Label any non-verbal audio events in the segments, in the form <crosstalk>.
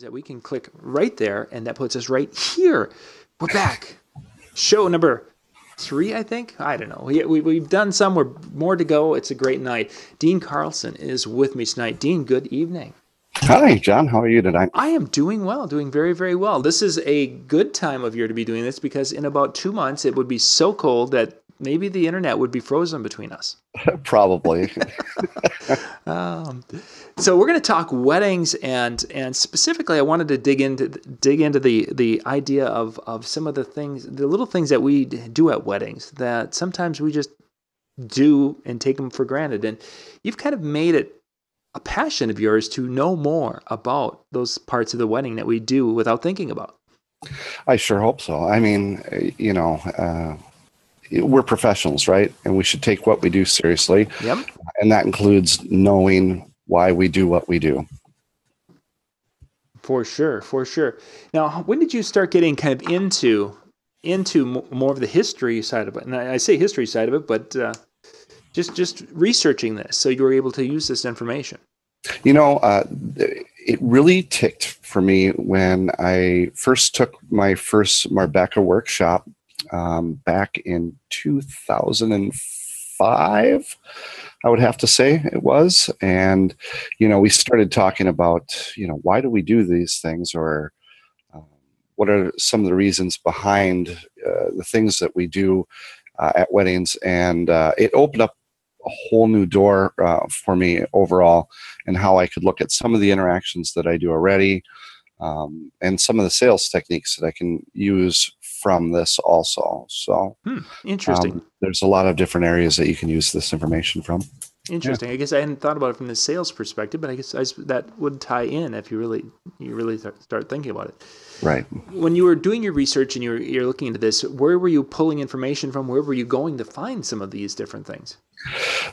that we can click right there, and that puts us right here. We're back. Show number three, I think. I don't know. We, we, we've done some. We're more to go. It's a great night. Dean Carlson is with me tonight. Dean, good evening. Hi, John. How are you tonight? I am doing well, doing very, very well. This is a good time of year to be doing this because in about two months it would be so cold that maybe the internet would be frozen between us. <laughs> Probably. <laughs> <laughs> um, so we're going to talk weddings and and specifically, I wanted to dig into dig into the the idea of of some of the things, the little things that we do at weddings that sometimes we just do and take them for granted. And you've kind of made it a passion of yours to know more about those parts of the wedding that we do without thinking about. I sure hope so. I mean, you know, uh, we're professionals, right? And we should take what we do seriously. Yep. And that includes knowing why we do what we do. For sure, for sure. Now, when did you start getting kind of into into more of the history side of it? And I say history side of it, but uh, just just researching this so you were able to use this information you know uh, it really ticked for me when i first took my first Marbecca workshop um, back in 2005 i would have to say it was. And you know we started talking about you know why do we do these things or um, what are some of the reasons behind uh, the things that we do uh, at weddings? And uh, it opened up a whole new door uh, for me overall and how I could look at some of the interactions that I do already um, and some of the sales techniques that I can use from this also. So, hmm, interesting. Um, there's a lot of different areas that you can use this information from. Interesting. Yeah. I guess I hadn't thought about it from the sales perspective, but I guess I, that would tie in if you really you really start thinking about it. Right. When you were doing your research and you're you're looking into this, where were you pulling information from? Where were you going to find some of these different things?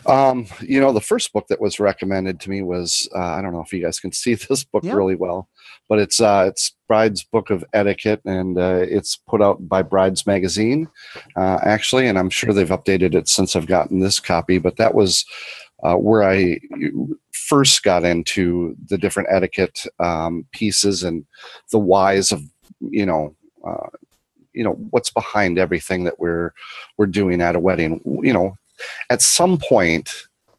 Um, you know, the first book that was recommended to me was uh, I don't know if you guys can see <laughs> this book yeah. really well, but it's uh, it's Bride's Book of Etiquette, and uh, it's put out by Brides Magazine, uh, actually, and I'm sure they've updated it since I've gotten this copy. But that was uh, where I first got into the different etiquette um, pieces and the whys of you know uh, you know what's behind everything that we're we're doing at a wedding you know at some point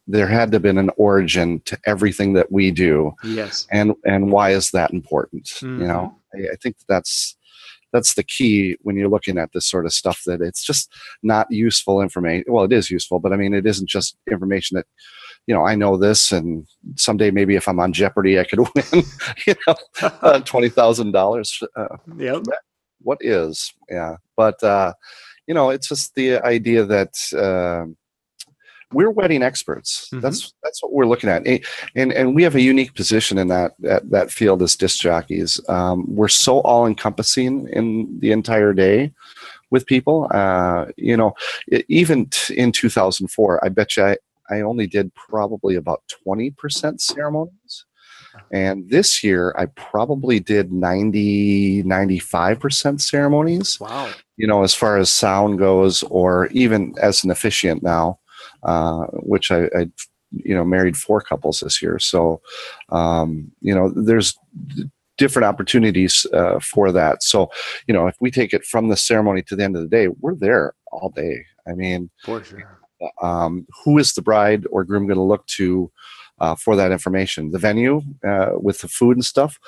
there had to have been an origin to everything that we do yes and and why is that important mm-hmm. you know I, I think that's that's the key when you're looking at this sort of stuff that it's just not useful information well it is useful but i mean it isn't just information that you know i know this and someday maybe if i'm on jeopardy i could <laughs> win you know <laughs> uh, $20000 uh, yep. what is yeah but uh you know it's just the idea that uh, we're wedding experts. Mm-hmm. That's that's what we're looking at, and and we have a unique position in that that, that field as disc jockeys. Um, we're so all encompassing in the entire day with people. Uh, you know, even t- in 2004, I bet you I, I only did probably about 20% ceremonies. And this year, I probably did 90, 95% ceremonies. Wow. You know, as far as sound goes, or even as an officiant now. Uh, which I, I, you know, married four couples this year. So, um, you know, there's different opportunities uh, for that. So, you know, if we take it from the ceremony to the end of the day, we're there all day. I mean, for sure. Um, who is the bride or groom going to look to uh, for that information? The venue uh, with the food and stuff.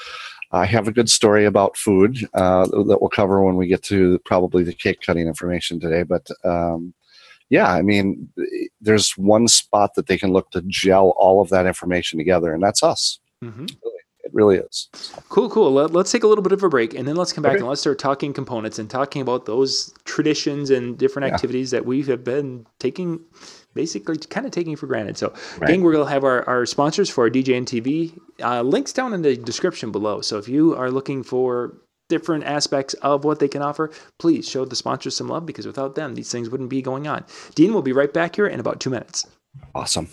I have a good story about food uh, that we'll cover when we get to probably the cake cutting information today. But um, yeah, I mean, there's one spot that they can look to gel all of that information together, and that's us. Mm-hmm. It really is. Cool, cool. Let, us take a little bit of a break, and then let's come back okay. and let's start talking components and talking about those traditions and different activities that we have been taking, basically kind of taking for granted. So, right. gang, we're going to have our, our sponsors for our DJNTV uh, links down in the description below. So, if you are looking for different aspects of what they can offer, please show the sponsors some love because without them, these things wouldn't be going on. Dean will be right back here in about two minutes. Awesome.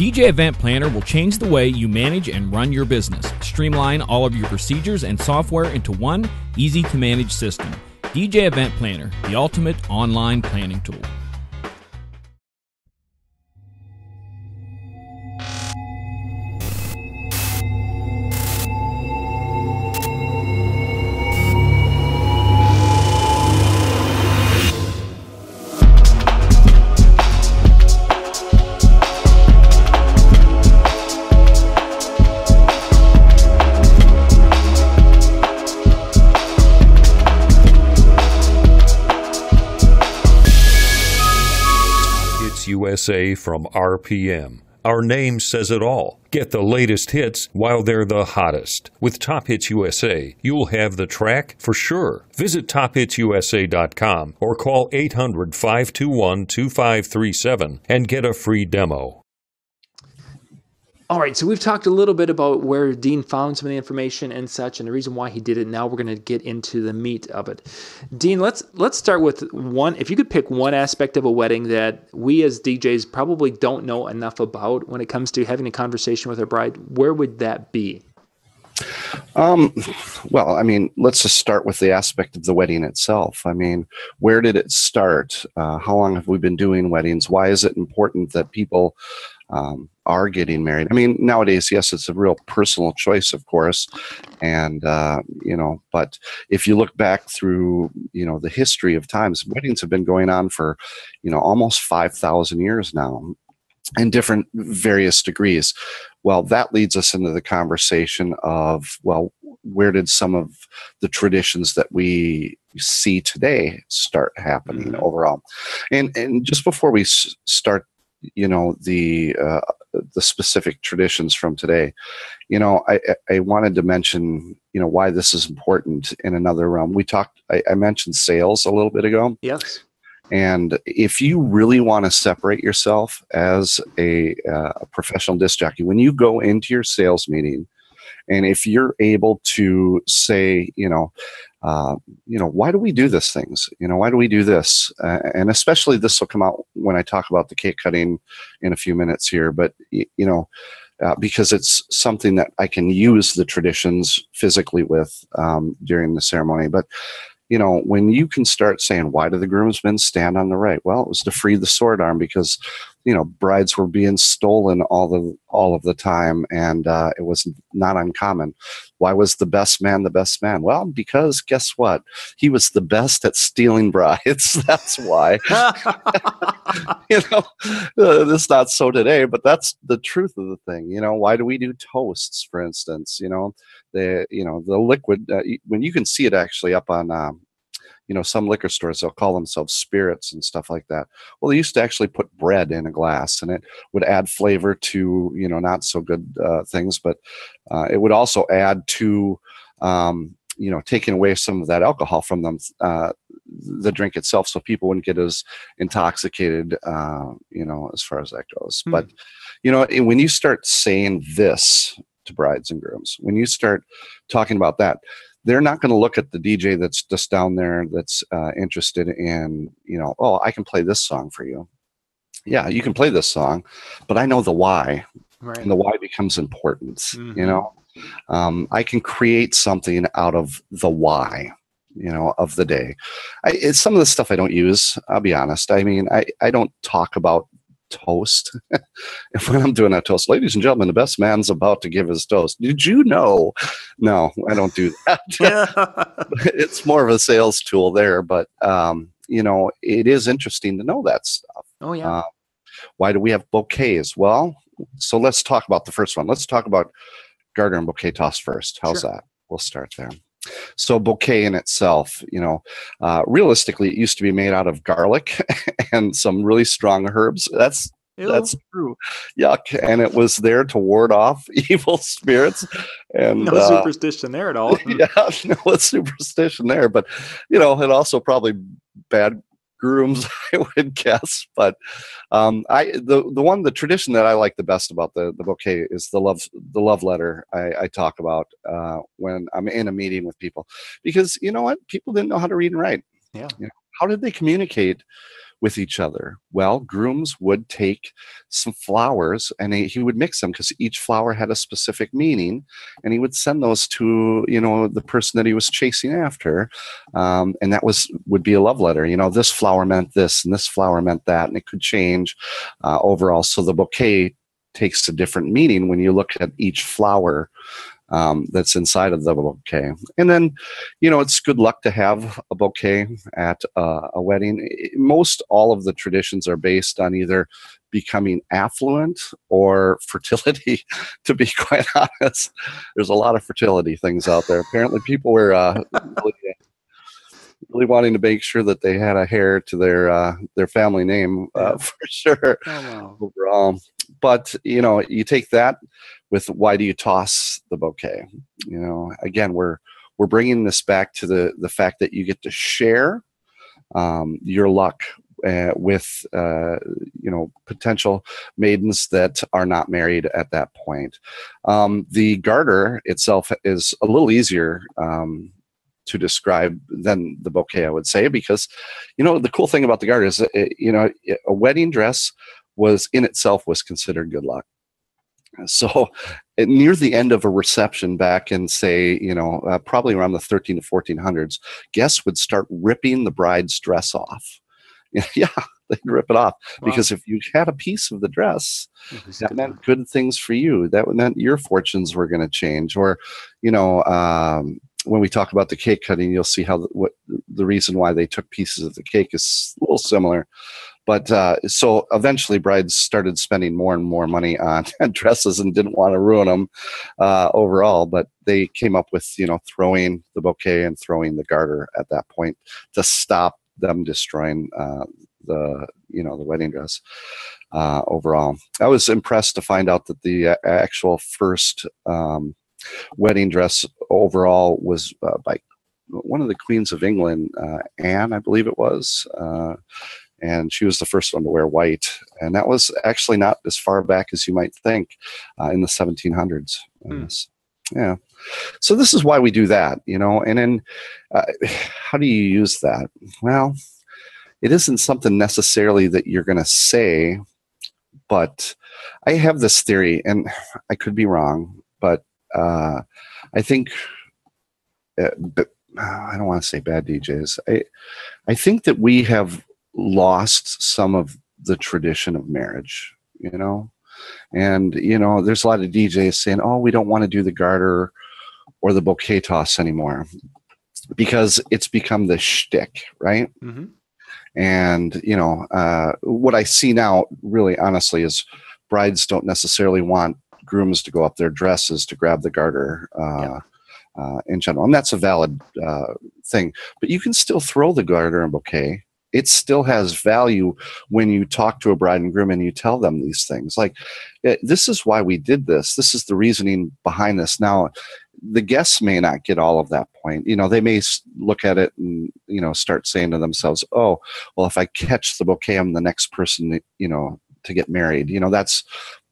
DJ Event Planner will change the way you manage and run your business. Streamline all of your procedures and software into one easy to manage system. DJ Event Planner, the ultimate online planning tool. USA from RPM. Our name says it all. Get the latest hits while they're the hottest. With Top Hits USA, you'll have the track for sure. Visit tophitsusa.com or call 800 521 2537 and get a free demo. All right, so we've talked a little bit about where Dean found some of the information and such, and the reason why he did it. Now we're going to get into the meat of it. Dean, let's let's start with one. If you could pick one aspect of a wedding that we as DJs probably don't know enough about when it comes to having a conversation with our bride, where would that be? Um, well, I mean, let's just start with the aspect of the wedding itself. I mean, where did it start? Uh, how long have we been doing weddings? Why is it important that people um, are getting married. I mean, nowadays, yes, it's a real personal choice, of course, and uh, you know. But if you look back through, you know, the history of times, weddings have been going on for, you know, almost five thousand years now, in different various degrees. Well, that leads us into the conversation of well, where did some of the traditions that we see today start happening mm-hmm. overall? And and just before we s- start you know the uh, the specific traditions from today. You know, I, I wanted to mention you know why this is important in another realm. We talked. I, I mentioned sales a little bit ago. Yes. And if you really want to separate yourself as a, uh, a professional disc jockey, when you go into your sales meeting, and if you're able to say, you know, uh, you know, why do we do these things? You know, why do we do this? Uh, and especially this will come out when I talk about the cake cutting in a few minutes here. But you know, uh, because it's something that I can use the traditions physically with um, during the ceremony. But you know, when you can start saying, why do the groomsmen stand on the right? Well, it was to free the sword arm because, you know, brides were being stolen all the all of the time, and uh, it was not uncommon. Why was the best man the best man? Well, because guess what? He was the best at stealing <laughs> brides. that's why. <laughs> <laughs> you know, uh, this not so today, but that's the truth of the thing. You know, why do we do toasts, for instance? You know, the you know the liquid uh, when you can see it actually up on um, you know some liquor stores they'll call themselves spirits and stuff like that well they used to actually put bread in a glass and it would add flavor to you know not so good uh, things but uh, it would also add to um, you know taking away some of that alcohol from them uh, the drink itself so people wouldn't get as intoxicated uh, you know as far as that goes mm. but you know when you start saying this to brides and grooms. When you start talking about that, they're not going to look at the DJ that's just down there that's uh, interested in, you know, oh, I can play this song for you. Yeah, you can play this song, but I know the why, right. and the why becomes important. Mm-hmm. You know, um, I can create something out of the why you know of the day I, it's some of the stuff i don't use i'll be honest i mean i, I don't talk about toast. <laughs> when I'm doing a toast, ladies and gentlemen, the best man's about to give his toast. Did you know? No, I don't do that. <laughs> <laughs> it's more of a sales tool there, but um, you know, it is interesting to know that stuff. Oh yeah. Uh, why do we have bouquets? Well, so let's talk about the first one. Let's talk about garter and bouquet toss first. How's sure. that? We'll start there. So bouquet in itself, you know, uh, realistically, it used to be made out of garlic <laughs> and some really strong herbs. That's Ew. that's true. Yuck! And it was there to ward off <laughs> evil spirits. And no uh, superstition there at all. <laughs> yeah, no superstition there. But you know, and also probably bad grooms, <laughs> I would guess. But um, I the the one the tradition that I like the best about the the bouquet is the love the love letter I, I talk about uh, when I'm in a meeting with people because you know what people didn't know how to read and write. Yeah. You know, how did they communicate with each other? Well, grooms would take some flowers and he, would mix them because each flower had a specific meaning, and he would send those to you know the person that he was chasing after, um, and that was would be a love letter. You know, this flower meant this, and this flower meant that, and it could change uh, overall. So the bouquet takes a different meaning when you look at each flower um, that's inside of the bouquet. And then, you know, it's good luck to have a bouquet at uh, a wedding. Most all of the traditions are based on either becoming affluent or <laughs> fertility, to be quite <laughs> honest. There's a lot of fertility things out there. Apparently, people were uh, <laughs> really, wanting to make sure that they had a heir to their uh, their family name uh, <laughs> for sure. Oh, wow. Overall, but you know, you take that with why do you toss the bouquet? You know, again, we're we're bringing this back to the the fact that you get to share um, your luck uh, with uh, you know potential maidens that are not married at that point. Um, the garter itself is a little easier um, to describe than the bouquet, I would say, because you know the cool thing about the garter is it, uh, you know a wedding dress was in itself was considered good luck. So, near the end of a reception back in, say, you know, uh, probably around the 13 to 1400s, guests would start ripping the bride's dress off. <laughs> yeah, they'd rip it off wow. because if you had a piece of the dress, that meant good things for you. That meant your fortunes were going to change. Or, you know, um, when we talk about the cake cutting, you'll see how the, what the reason why they took pieces of the cake is a little similar. But uh, so eventually, brides started spending more and more money on <laughs> dresses and didn't want to ruin them uh, overall. But they came up with you know throwing the bouquet and throwing the garter at that point to stop them destroying uh, the you know the wedding dress uh, overall. I was impressed to find out that the uh, actual first um, wedding dress overall was uh, by one of the queens of England, uh, Anne, I believe it was. Uh, and she was the first one to wear white. And that was actually not as far back as you might think uh, in the 1700s. Hmm. Yeah. So this is why we do that, you know. And then uh, how do you use that? Well, it isn't something necessarily that you're going to say, but I have this theory, and I could be wrong, uh, I think. Uh, but, I don't want to say bad DJs. I I think that we have lost some of the tradition of marriage, you know? And, you know, there's a lot of DJs saying, oh, we don't want to do the garter or the bouquet toss anymore because it's become the shtick, right? Mm-hmm. And, you know, uh, what I see now, really honestly, is brides don't necessarily want grooms to go up their dresses to grab the garter. Uh, yeah. Uh, in general, and that's a valid uh, thing. But you can still throw the garter and bouquet it still has value when you talk to a bride and groom and you tell them these things like eh, this is why we did this this is the reasoning behind this now the guests may not get all of that point you know they may look at it and you know start saying to themselves oh well if i catch the bouquet i'm the next person you know to get married you know that's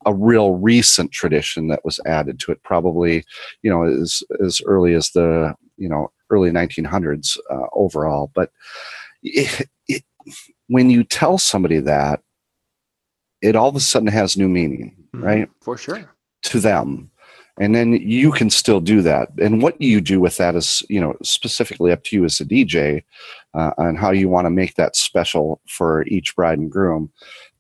a real recent tradition that was added to it probably you know as as early as the you know early 1900s uh, overall but it, it, when you tell somebody that, it all of a sudden has new meaning, mm-hmm. right? For sure. To them. And then you can still do that. And what you do with that is, you know, specifically up to you as a DJ uh, on how you want to make that special for each bride and groom.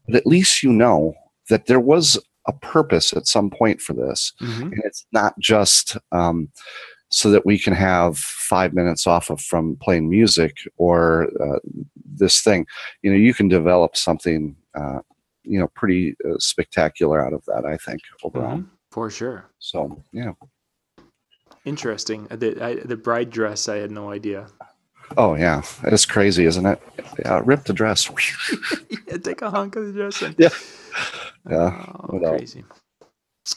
But at least you know that there was a purpose at some point for this. Mm-hmm. And it's not just, um, so that we can have five minutes off of from playing music or uh, this thing you know you can develop something uh, you know pretty uh, spectacular out of that i think overall mm-hmm. for sure so yeah interesting uh, the, I, the bride dress i had no idea oh yeah it's crazy isn't it yeah rip the dress <laughs> yeah, take a hunk of the dress and... yeah yeah oh, crazy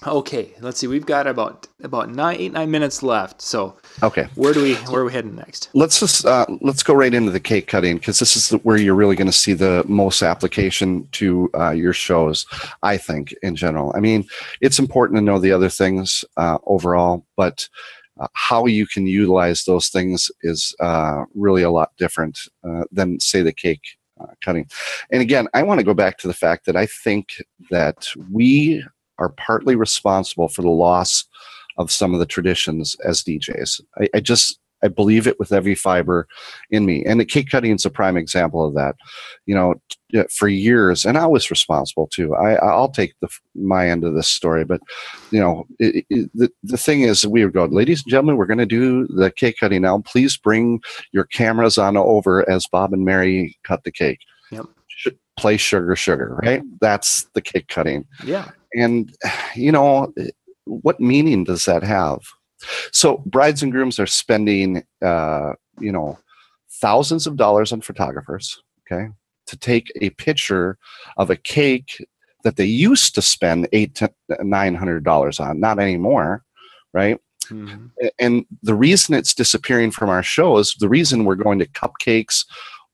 Okay, let's see. We've got about about nine, eight, nine minutes left. So, okay, where do we where are we heading next? Let's just uh, let's go right into the cake cutting because this is the, where you're really going to see the most application to uh, your shows. I think in general. I mean, it's important to know the other things uh, overall, but uh, how you can utilize those things is uh, really a lot different uh, than say the cake uh, cutting. And again, I want to go back to the fact that I think that we are partly responsible for the loss of some of the traditions as DJs. I, I just I believe it with every fiber in me. And the cake cutting is a prime example of that. You know, uh, for years, and I was responsible too. I, I'll take the my end of this story, but you know, it, it, the the thing is, we would go, ladies and gentlemen, we're going to do the cake cutting now. Please bring your cameras on over as Bob and Mary cut the cake. Yep. Play sugar, sugar, right? That's the cake cutting. Yeah. And you know, what meaning does that have? So brides and grooms are spending, uh, you know, thousands of dollars on photographers, okay, to take a picture of a cake that they used to spend eight to nine hundred dollars on, not anymore, right? Mm-hmm. And the reason it's disappearing from our shows, the reason we're going to cupcakes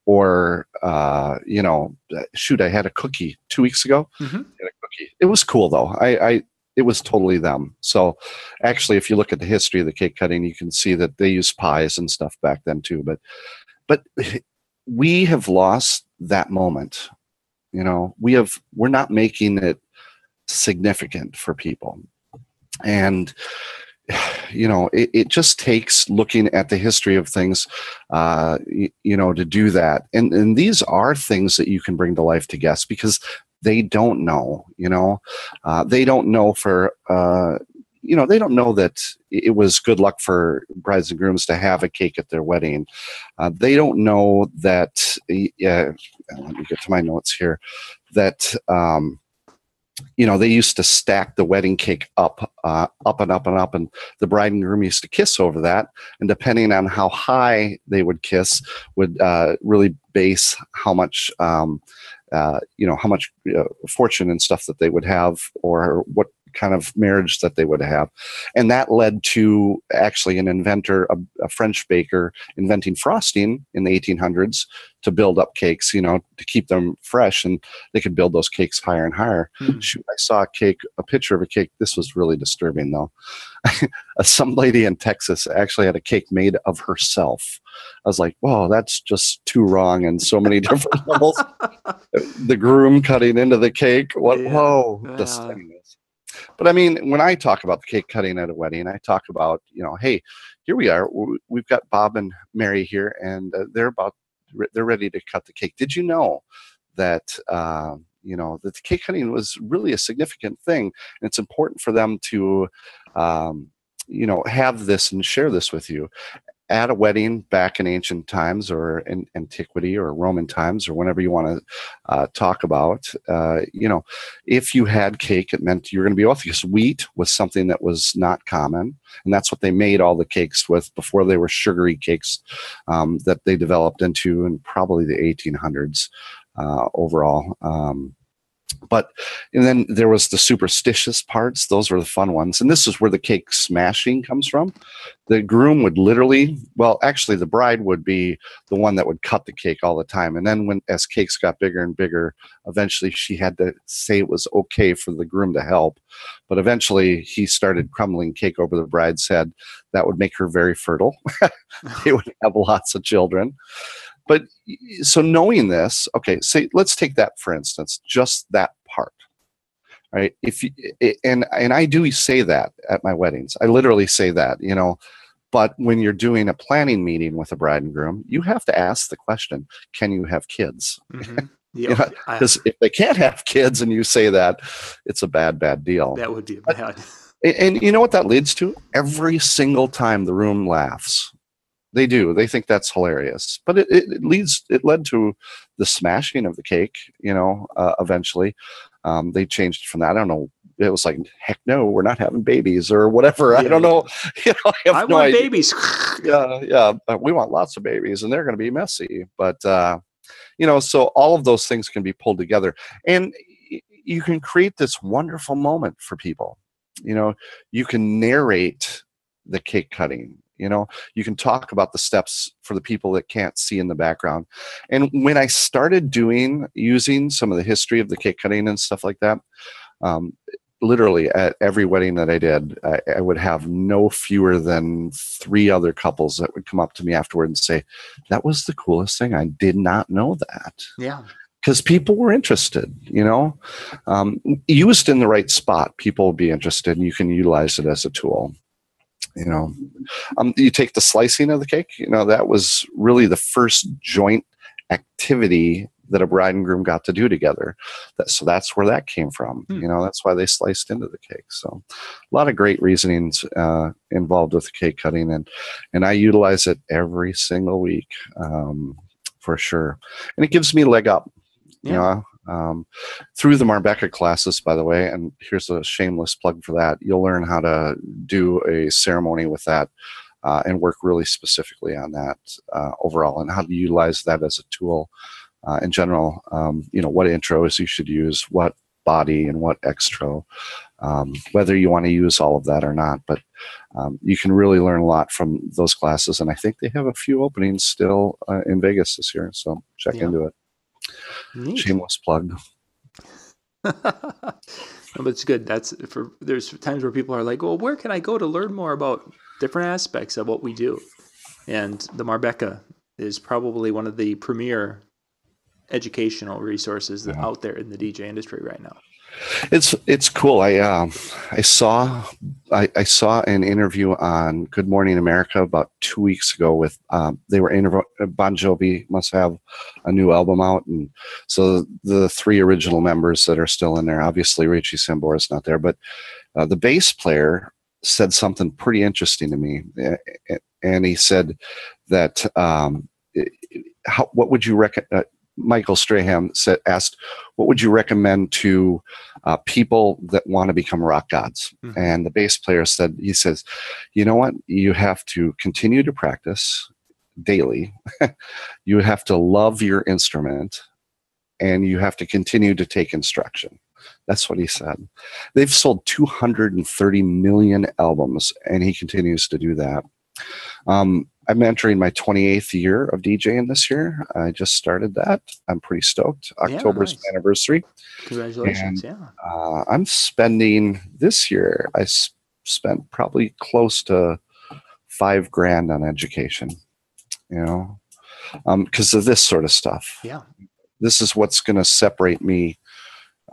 or uh, you know, shoot, I had a cookie two weeks ago. Mm-hmm. It was cool though. I, I it was totally them. So actually, if you look at the history of the cake cutting, you can see that they used pies and stuff back then too. But but <laughs> we have lost that moment. You know, we have we're not making it significant for people. And <sighs> you know, it, it just takes looking at the history of things, uh, you, you know, to do that. And and these are things that you can bring to life to guests because they don't know you know? Uh, they don't know for uh, you know they don't know that it was good luck for brides and grooms to have a cake at their wedding. Uh, they don't know that uh, let me get to my notes here that um, you know they used to stack the wedding cake up uh, up and up and up and the bride and groom used to kiss over that and depending on how high they would kiss would uh, really base how much um, uh, you know how much uh, fortune and stuff that they would have or what kind of marriage that they would have. And that led to actually an inventor a, a, french baker inventing frosting in the 1800s to build up cakes you know to keep them fresh and they could build those cakes higher and higher. Hmm. Shoot, i saw a cake a picture of a cake. This was really disturbing though. <laughs> Some lady in texas actually had a cake made of herself. I was like whoa that's just too wrong in so many <laughs> different levels. <laughs> The groom cutting into the cake what? Yeah. whoa. But I mean, when I talk about the cake cutting at a wedding, I talk about, you know, hey, here we are. We've got Bob and Mary here, and uh, they're about they're ready to cut the cake. Did you know that uh, you know that the cake cutting was really a significant thing, and it's important for them to um, you know have this and share this with you at a wedding back in ancient times or in antiquity or Roman times or whenever you want to uh, talk about, uh, you know, if you had cake, it meant you were going to be wealthy because wheat was something that was not common. And that's what they made all the cakes with before they were sugary cakes um, that they developed into in probably the 1800s uh, overall. Um, but and then there was the superstitious parts. Those were the fun ones. And this is where the cake smashing comes from. The groom would literally well actually the bride would be the one that would cut the cake all the time. And then when as cakes got bigger and bigger eventually she had to say it was okay for the groom to help. But eventually he started crumbling cake over the bride's head. That would make her very fertile. <laughs> They would have lots of children but so knowing this, okay, say let's take that for instance, just that part. Right? If you, and and I do say that at my weddings. I literally say that, you know, but when you're doing a planning meeting with a bride and groom, you have to ask the question, can you have kids? <laughs> Mm-hmm. Yeah, because you know, if they can't have kids and you say that, it's a bad, bad deal. That would be bad. And, and you know what that leads to? Every single time the room laughs, they do. They think that's hilarious. But it, it, leads. It led to the smashing of the cake. You know, uh, eventually, um, they changed from that. I don't know. It was like, heck no, we're not having babies or whatever. Yeah. I don't know. <laughs> You know, I, I no want idea. babies. <laughs> yeah, yeah. we want lots of babies, and they're going to be messy. But uh, you know, so all of those things can be pulled together, and you can create this wonderful moment for people. You know, you can narrate the cake cutting you know you can talk about the steps for the people that can't see in the background and when i started doing using some of the history of the cake cutting and stuff like that um, literally at every wedding that I did, I, I, would have no fewer than three other couples that would come up to me afterward and say, "That was the coolest thing. I did not know that." Yeah. Because people were interested, you know, um, used in the right spot, people will be interested, and you can utilize it as a tool. You know, um, you take the slicing of the cake. You know, that was really the first joint activity that a bride and groom got to do together. That, so that's where that came from. Hmm. You know, that's why they sliced into the cake. So a lot of great reasonings uh, involved with the cake cutting, and and I utilize it every single week um, for sure. And it gives me a leg up. Yeah. You know, um, through the Marbecca classes, by the way, and here's a shameless plug for that. You'll learn how to do a ceremony with that. Uh, and work really specifically on that uh, overall and how to utilize that as a tool uh, in general, um, you know, what intros you should use, what body and what extro, um, whether you want to use all of that or not. But um, you can really learn a lot from those classes. And I think they have a few openings still uh, in Vegas this year. So check yeah. into it. Neat. Shameless plug. <laughs> no, but it's good. That's for there's times where people are like, well, where can I go to learn more about different aspects of what we do? And the Marbecca is probably one of the premier educational resources yeah. out there in the DJ industry right now. It's it's cool. I um I saw I, I saw an interview on Good Morning America about two weeks ago with um, they were interview Bon Jovi must have a new album out and so the three original members that are still in there obviously Richie Sambora is not there but uh, the bass player said something pretty interesting to me and he said that um, how, what would you recommend uh, Michael Strahan said, asked, "What would you recommend to uh, people that want to become rock gods?" Mm-hmm. And the bass player said, "He says, you know what? You have to continue to practice daily. <laughs> you have to love your instrument, and you have to continue to take instruction." That's what he said. They've sold 230 million albums, and he continues to do that. Um, I'm entering my 28th year of DJing this year. I just started that. I'm pretty stoked. October's yeah, nice. anniversary. Congratulations! And, yeah. Uh, I'm spending this year. I s- spent probably close to five grand on education. You know, because um, of this sort of stuff. Yeah. This is what's going to separate me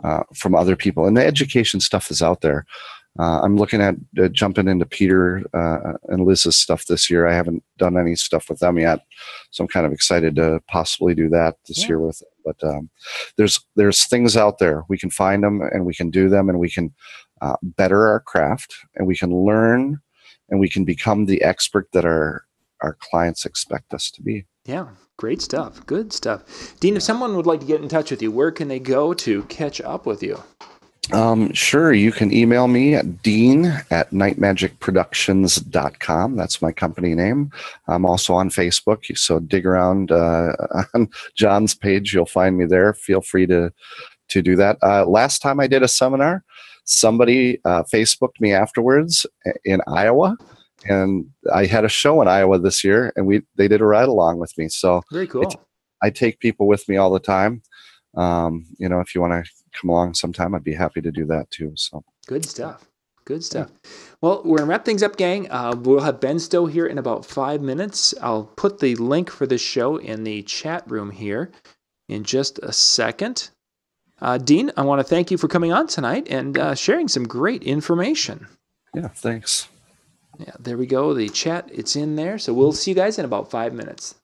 uh, from other people, and the education stuff is out there. Uh, I'm looking at uh, jumping into Peter uh, and Liz's stuff this year. I haven't done any stuff with them yet, so I'm kind of excited to possibly do that this yeah. year with it. But um, there's there's things out there we can find them and we can do them and we can uh, better our craft and we can learn and we can become the expert that our our clients expect us to be. Yeah, great stuff. Good stuff. Dean, if someone would like to get in touch with you, where can they go to catch up with you? Um, sure, you can email me at dean at nightmagicproductions.com. That's my company name. I'm also on Facebook, so dig around uh, <laughs> on John's page. You'll find me there. Feel free to, to do that. Uh, last time I did a seminar, somebody uh, Facebooked me afterwards in Iowa. And I had a show in Iowa this year, and we they did a ride along with me. So very cool. I take people with me all the time. Um, you know, if you want to come along sometime, I'd be happy to do that too. So good stuff. Good stuff. Well, we're gonna wrap things up, gang. Uh, we'll have Ben Stowe here in about five minutes. I'll put the link for this show in the chat room here in just a second. Uh, Dean, I want to thank you for coming on tonight and uh, sharing some great information. Yeah, thanks. Yeah, there we go. The chat, it's in there. So we'll see you guys in about five minutes.